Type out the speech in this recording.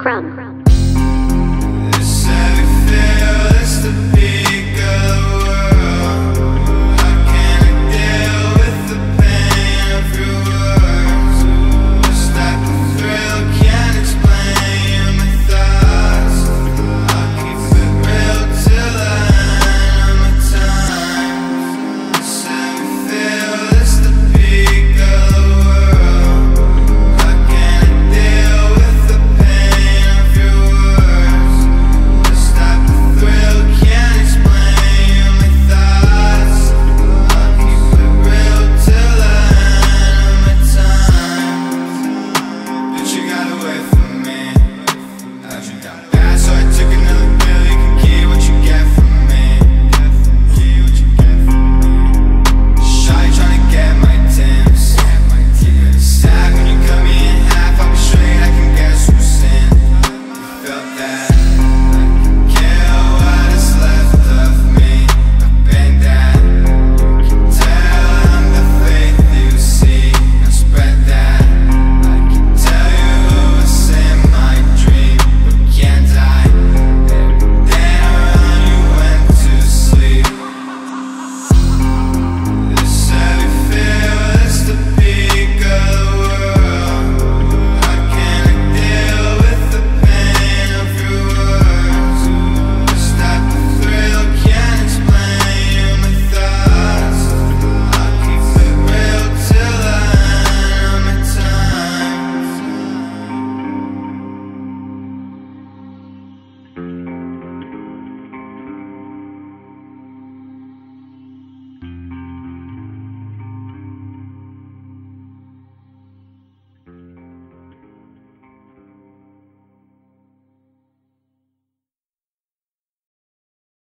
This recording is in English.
Crumb.